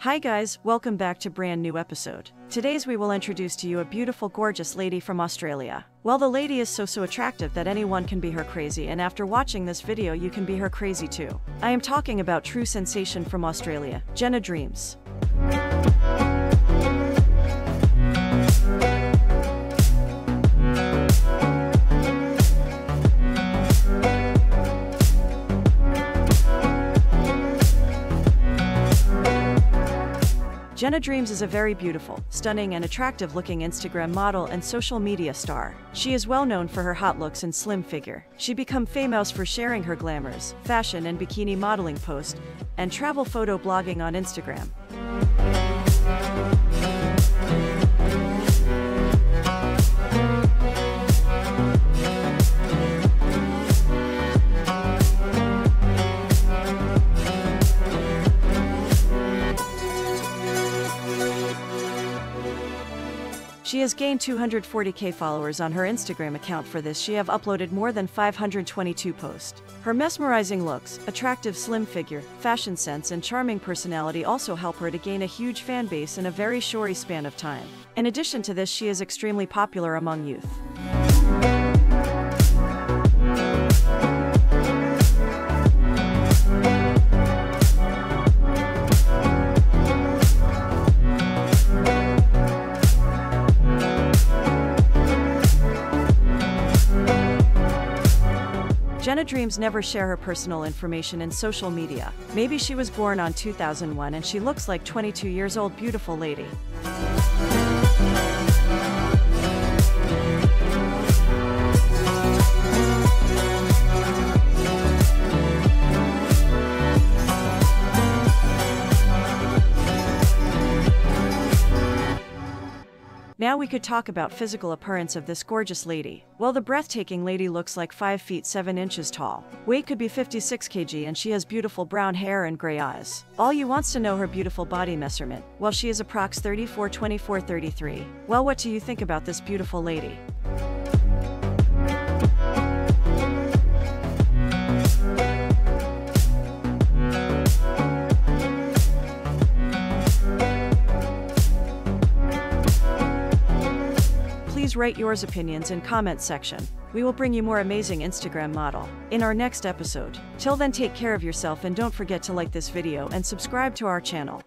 Hi guys, welcome back to brand new episode. Today's we will introduce to you a beautiful gorgeous lady from Australia. Well the lady is so so attractive that anyone can be her crazy and after watching this video you can be her crazy too. I am talking about true sensation from Australia, Jennah Dreamz. Jennah Dreamz is a very beautiful, stunning, and attractive looking Instagram model and social media star. She is well known for her hot looks and slim figure. She become famous for sharing her glamours, fashion and bikini modeling posts, and travel photo blogging on Instagram. She has gained 240k followers on her Instagram account for this she have uploaded more than 522 posts. Her mesmerizing looks, attractive slim figure, fashion sense and charming personality also help her to gain a huge fan base in a very short span of time. In addition to this she is extremely popular among youth. Jennah Dreamz never share her personal information in social media. Maybe she was born on 2001 and she looks like 22 years old beautiful lady. Now we could talk about physical appearance of this gorgeous lady. Well, the breathtaking lady looks like 5 feet 7 inches tall. Weight could be 56 kg and she has beautiful brown hair and gray eyes. All you wants to know her beautiful body measurement. Well, she is approx 34 24 33. Well, what do you think about this beautiful lady? Please write yours opinions in comment section. We will bring you more amazing Instagram model in our next episode. Till then take care of yourself and don't forget to like this video and subscribe to our channel.